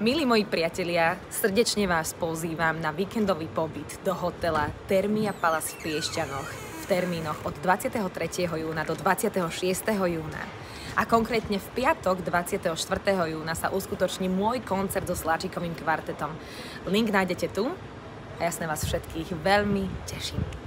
Milí moji priatelia, srdečne vás pozývam na víkendový pobyt do hotela Termia Palace v Piešťanoch v termínoch od 23. júna do 26. júna. A konkrétne v piatok 24. júna sa uskutoční môj koncert so Sláčikovým kvartetom. Link nájdete tu a ja sa vás všetkých veľmi teším.